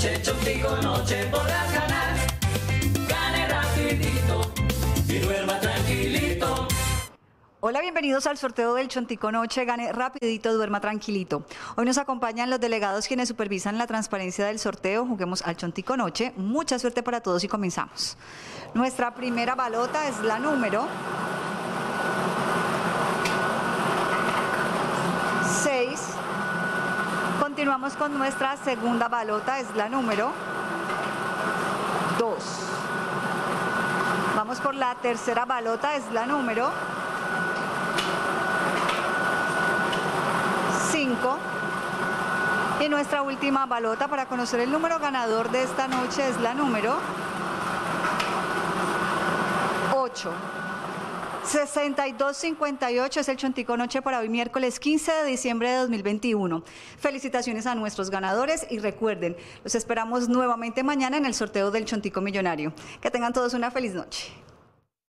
chontico noche podrás ganar. Gane rapidito y duerma tranquilito. Hola, bienvenidos al sorteo del Chontico Noche. Gane rapidito, duerma tranquilito. Hoy nos acompañan los delegados quienes supervisan la transparencia del sorteo. Juguemos al Chontico Noche. Mucha suerte para todos y comenzamos. Nuestra primera balota es la número Continuamos con nuestra segunda balota, es la número 2. Vamos por la tercera balota, es la número 5. Y nuestra última balota para conocer el número ganador de esta noche es la número 8. 6258 es el Chontico Noche para hoy miércoles 15 de diciembre de 2021. Felicitaciones a nuestros ganadores y recuerden, los esperamos nuevamente mañana en el sorteo del Chontico Millonario. Que tengan todos una feliz noche.